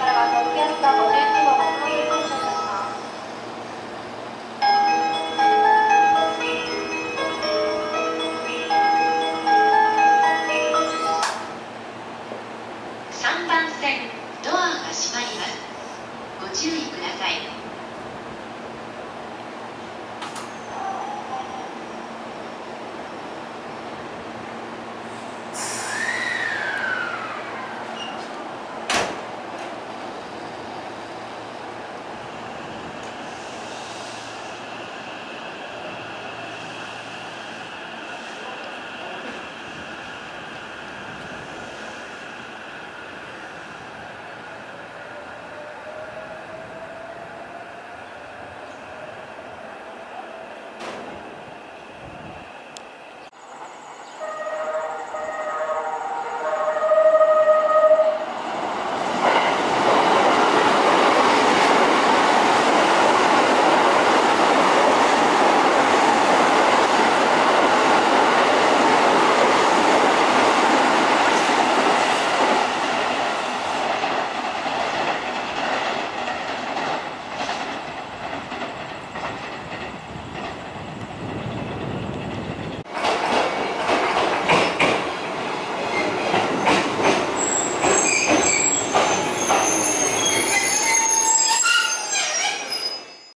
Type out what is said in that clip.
か。3番線ドアが閉まりますご注意ください